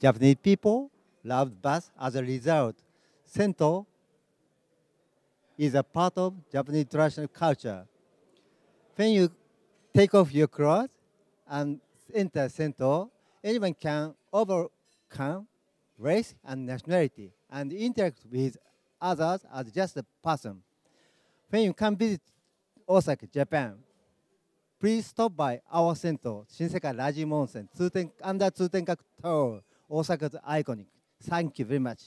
Japanese people loved bath as a result. Sento is a part of Japanese traditional culture. When you take off your clothes and enter Sento, anyone can overcome race and nationality and interact with others as just a person. When you come visit Osaka, Japan, please stop by our center, Shinsekai Rajimon Sen, under Tsuten Tower. Osaka's iconic. Thank you very much.